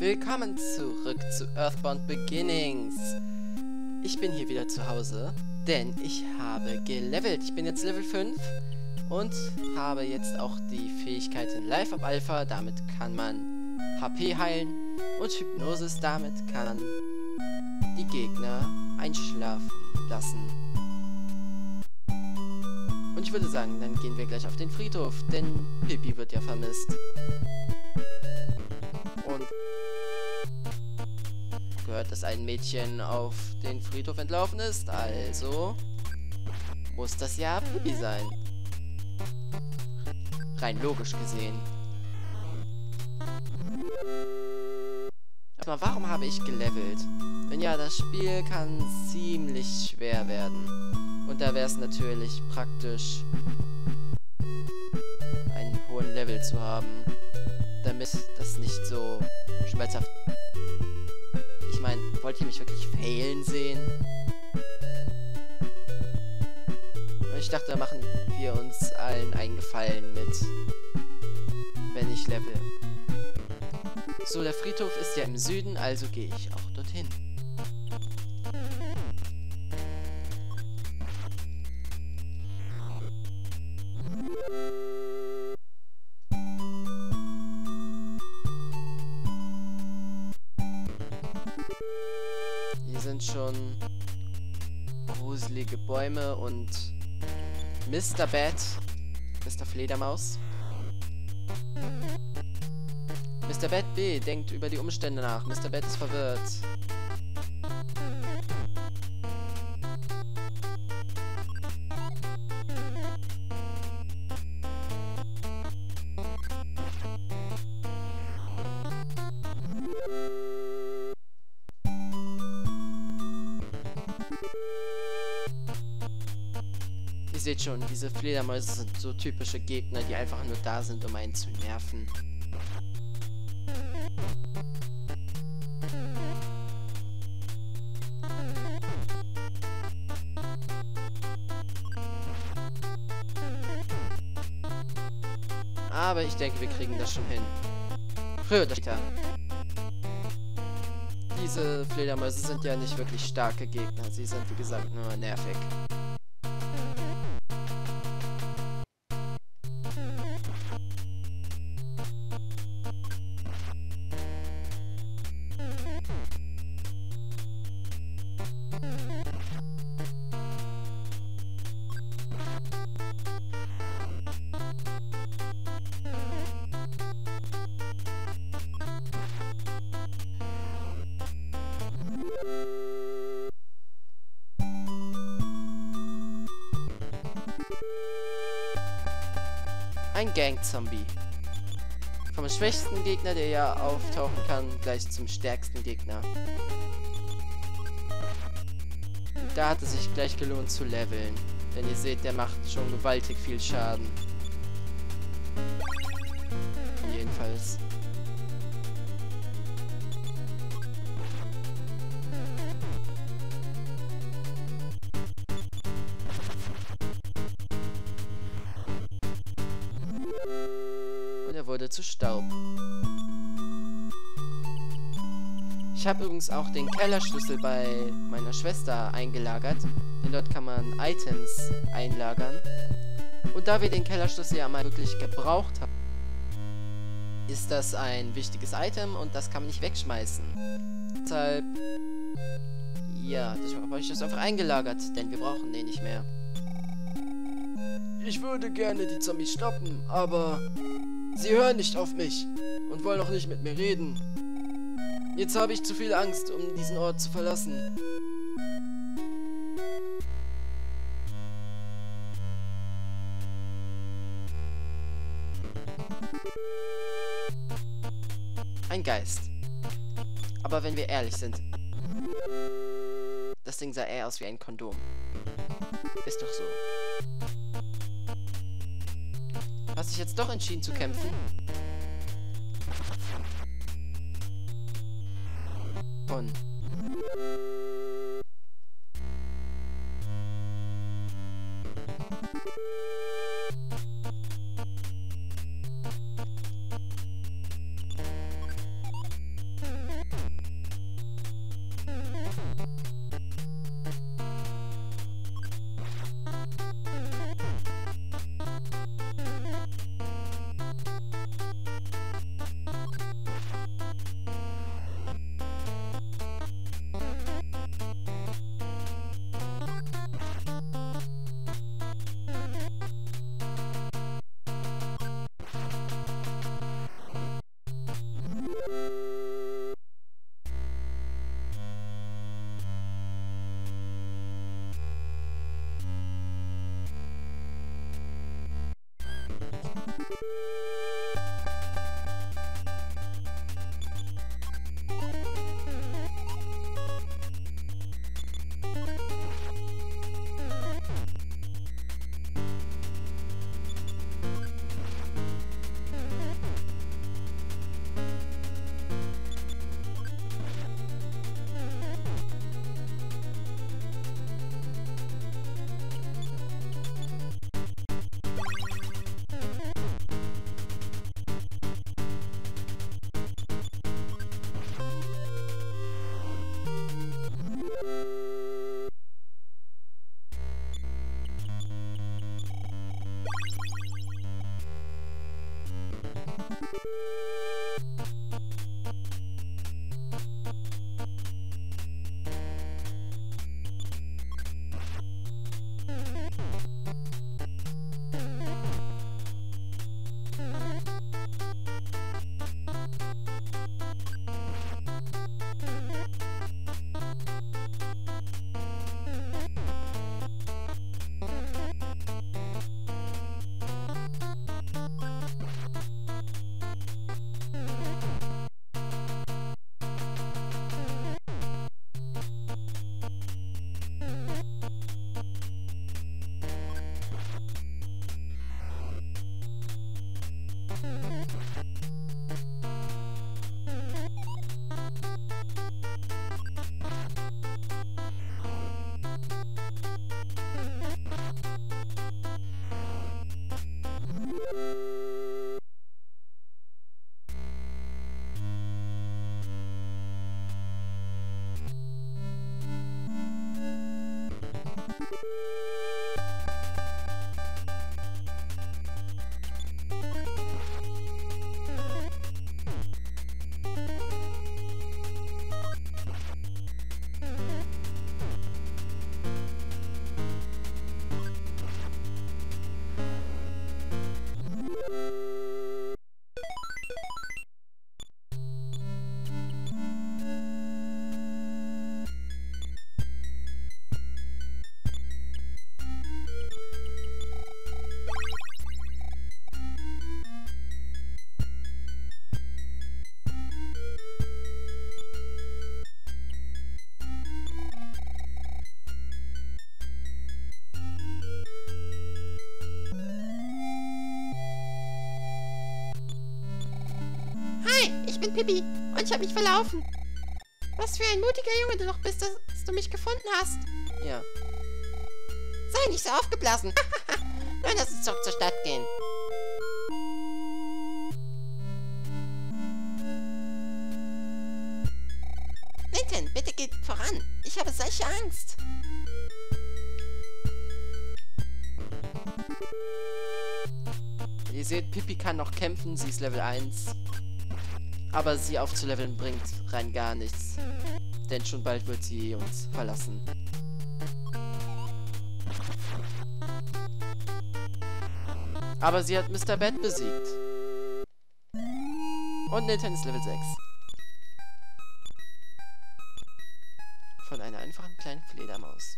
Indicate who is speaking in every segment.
Speaker 1: Willkommen zurück zu Earthbound Beginnings. Ich bin hier wieder zu Hause, denn ich habe gelevelt. Ich bin jetzt Level 5 und habe jetzt auch die Fähigkeiten Life of Alpha. Damit kann man HP heilen und Hypnosis. Damit kann die Gegner einschlafen lassen. Und ich würde sagen, dann gehen wir gleich auf den Friedhof, denn Pippi wird ja vermisst. Und gehört, dass ein Mädchen auf den Friedhof entlaufen ist, also muss das ja Pippi sein. Rein logisch gesehen. Aber warum habe ich gelevelt? Wenn ja, das Spiel kann ziemlich schwer werden. Und da wäre es natürlich praktisch, einen hohen Level zu haben, damit das nicht so schmerzhaft... Wollt ihr mich wirklich failen sehen? Ich dachte, da machen wir uns allen einen Gefallen mit, wenn ich level. So, der Friedhof ist ja im Süden, also gehe ich auch dorthin. Sind schon gruselige Bäume und Mr. Bat, Mr. Fledermaus. Mr. Bat B denkt über die Umstände nach. Mr. Bat ist verwirrt. Seht schon, diese Fledermäuse sind so typische Gegner, die einfach nur da sind, um einen zu nerven. Aber ich denke, wir kriegen das schon hin. Früher oder später. Diese Fledermäuse sind ja nicht wirklich starke Gegner. Sie sind, wie gesagt, nur nervig. Ein Gang-Zombie. Vom schwächsten Gegner, der ja auftauchen kann, gleich zum stärksten Gegner. Da hat es sich gleich gelohnt zu leveln. Denn ihr seht, der macht schon gewaltig viel Schaden. Wurde zu Staub. Ich habe übrigens auch den Kellerschlüssel bei meiner Schwester eingelagert, denn dort kann man Items einlagern. Und da wir den Kellerschlüssel ja mal wirklich gebraucht haben, ist das ein wichtiges Item und das kann man nicht wegschmeißen. Deshalb, ja, habe ich das einfach eingelagert, denn wir brauchen den nicht mehr. Ich würde gerne die Zombies stoppen, aber Sie hören nicht auf mich und wollen auch nicht mit mir reden. Jetzt habe ich zu viel Angst, um diesen Ort zu verlassen. Ein Geist. Aber wenn wir ehrlich sind, das Ding sah eher aus wie ein Kondom. Ist doch so. Hast dich jetzt doch entschieden zu kämpfen? Von.
Speaker 2: Ich bin Pippi und ich habe mich verlaufen. Was für ein mutiger Junge du doch bist, dass du mich gefunden hast.
Speaker 1: Ja.
Speaker 2: Sei nicht so aufgeblasen. Nun lass uns zurück zur Stadt gehen. Nathan, bitte geht voran. Ich habe solche Angst.
Speaker 1: Ihr seht, Pippi kann noch kämpfen, sie ist Level 1. Aber sie aufzuleveln bringt rein gar nichts. Denn schon bald wird sie uns verlassen. Aber sie hat Mr. Bad besiegt. Und Nathan ist Level 6. Von einer einfachen kleinen Fledermaus.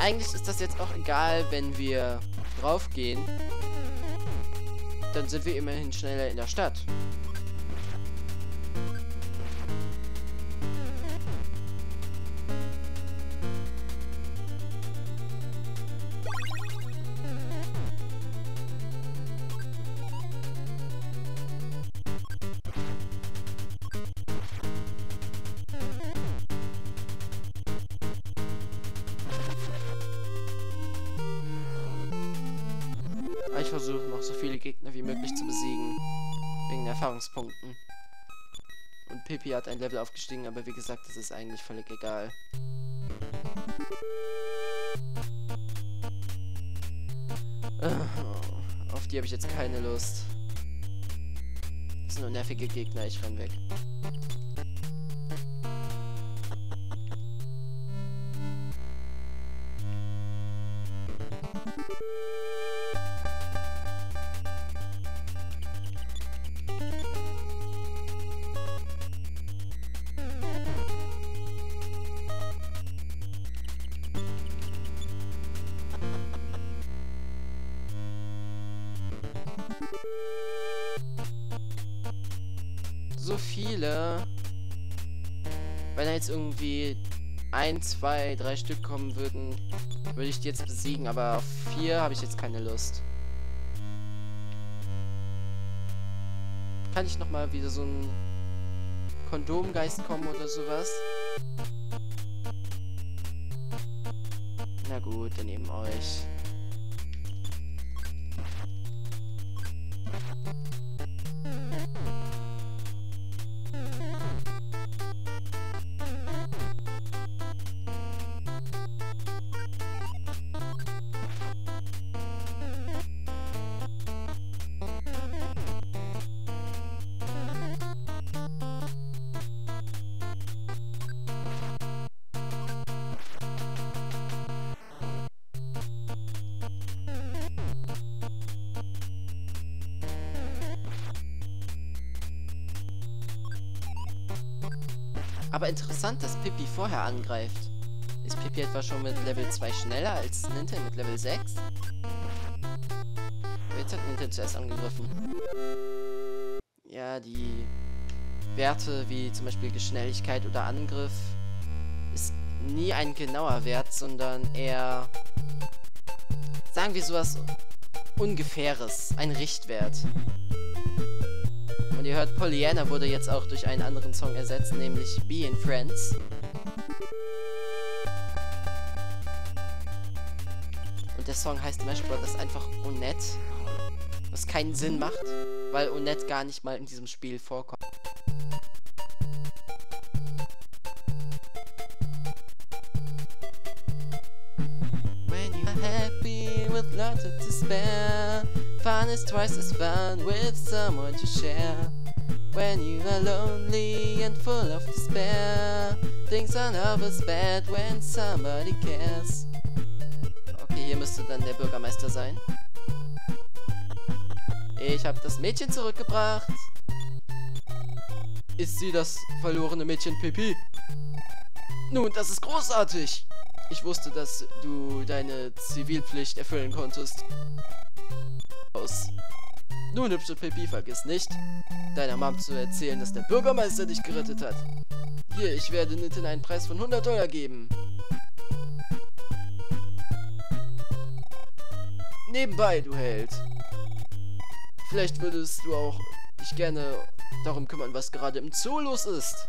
Speaker 1: Eigentlich ist das jetzt auch egal, wenn wir draufgehen. Dann sind wir immerhin schneller in der Stadt. Erfahrungspunkten. Und Pippi hat ein Level aufgestiegen, aber wie gesagt, das ist eigentlich völlig egal. Äh, Auf die habe ich jetzt keine Lust. Das sind nur nervige Gegner, ich renn weg. So viele. Wenn da jetzt irgendwie ein, zwei, drei Stück kommen würden, würde ich die jetzt besiegen, aber auf vier habe ich jetzt keine Lust. Kann ich nochmal wieder so ein Kondomgeist kommen oder sowas? Na gut, dann eben euch. Aber interessant, dass Pippi vorher angreift. Ist Pippi etwa schon mit Level 2 schneller als Nintendo mit Level 6? Jetzt hat Nintendo zuerst angegriffen. Ja, die Werte wie zum Beispiel Geschnelligkeit oder Angriff ist nie ein genauer Wert, sondern eher, sagen wir sowas ungefähres, ein Richtwert. Und ihr hört, Pollyanna wurde jetzt auch durch einen anderen Song ersetzt, nämlich Being Friends. Und der Song heißt Smash Brothers einfach Onett. Was keinen Sinn macht, weil Onett gar nicht mal in diesem Spiel vorkommt. When you are happy with lots to spare Fun is twice as fun with someone to share When you are lonely and full of despair Things are never as bad when somebody cares Okay, hier müsste dann der Bürgermeister sein. Ich habe das Mädchen zurückgebracht. Ist sie das verlorene Mädchen Pippi? Nun, das ist großartig. Ich wusste, dass du deine Zivilpflicht erfüllen konntest aus. Nun, hübsche Pipi, vergiss nicht, deiner Mom zu erzählen, dass der Bürgermeister dich gerettet hat. Hier, ich werde Nitten einen Preis von 100 Dollar geben. Nebenbei, du Held. Vielleicht würdest du auch dich gerne darum kümmern, was gerade im Zoo los ist.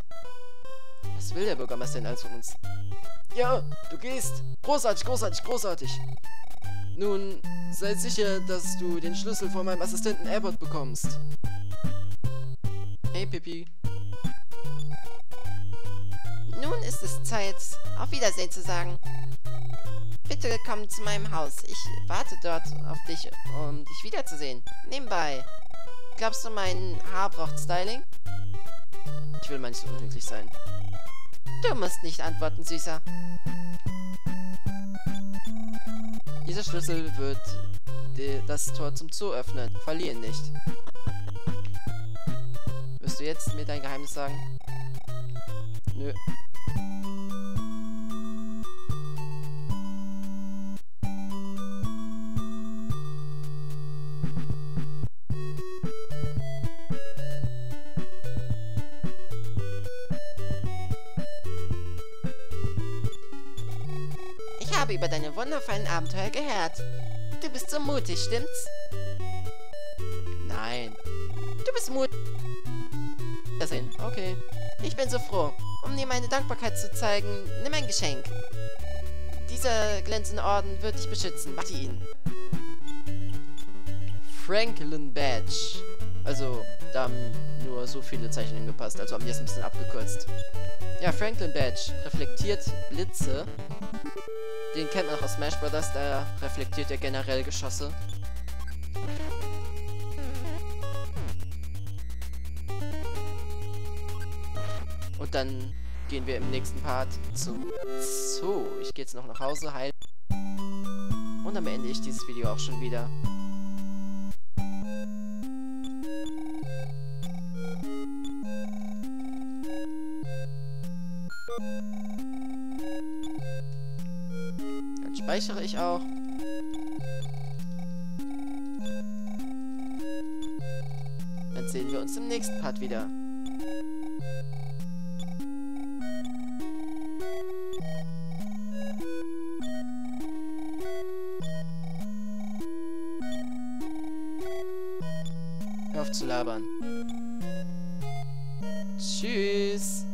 Speaker 1: Was will der Bürgermeister denn alles von uns? Ja, du gehst. Großartig, großartig, großartig. Nun, sei sicher, dass du den Schlüssel von meinem Assistenten Abbott bekommst. Hey, Pippi.
Speaker 2: Nun ist es Zeit, auf Wiedersehen zu sagen. Bitte komm zu meinem Haus. Ich warte dort auf dich, um dich wiederzusehen. Nebenbei. Glaubst du, mein Haar braucht Styling?
Speaker 1: Ich will mal nicht so unhöflich sein.
Speaker 2: Du musst nicht antworten, Süßer.
Speaker 1: Dieser Schlüssel wird das Tor zum Zoo öffnen. Verliere ihn nicht. Wirst du jetzt mir dein Geheimnis sagen? Nö.
Speaker 2: Habe über deine wundervollen Abenteuer gehört. Du bist so mutig, stimmt's?
Speaker 1: Nein.
Speaker 2: Du bist mutig.
Speaker 1: Okay.
Speaker 2: Ich bin so froh. Um dir meine Dankbarkeit zu zeigen, nimm ein Geschenk. Dieser glänzende Orden wird dich beschützen. Warte ihn.
Speaker 1: Franklin Badge. Also, da haben nur so viele Zeichen hingepasst, also haben die es ein bisschen abgekürzt. Ja, Franklin Badge reflektiert Blitze. Den kennt man auch aus Smash Bros., da reflektiert er generell Geschosse. Und dann gehen wir im nächsten Part zum Zoo. Ich gehe jetzt noch nach Hause, heil. Und dann beende ich dieses Video auch schon wieder. Dann speichere ich auch. Dann sehen wir uns im nächsten Part wieder. Hör auf zu labern. Tschüss.